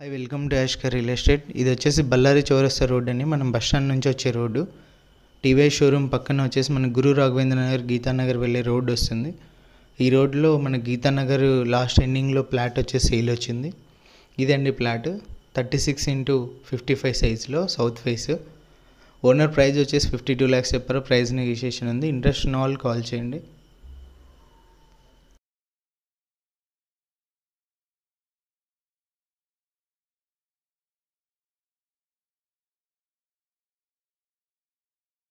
Hi welcome to Yashkar real estate ఇది వచ్చేసి బళ్ళారి చౌరస్తా రోడ్ అని మనం బస్ స్టాండ్ నుంచి వచ్చే రోడ్డు. టీవీఐ షోరూమ్ పక్కన వచ్చేసి మన గురు రాఘవేంద్ర నగర్ గీతానగర్ వెళ్ళే రోడ్డు వస్తుంది. ఈ రోడ్లో మన గీతానగర్ లాస్ట్ ఎండింగ్లో ప్లాట్ వచ్చేసి సేల్ వచ్చింది. ఇదండి plot. Thirty six into fifty five సైజ్లో సౌత్ ఫేస్. ఓనర్ ప్రైస్ వచ్చేసి ఫిఫ్టీ టూ ల్యాక్స్ చెప్పారు. ప్రైస్ నెగోషియేషన్ ఉంది. ఇంట్రెస్ట్ ఉన్న వాళ్ళు కాల్ చేయండి.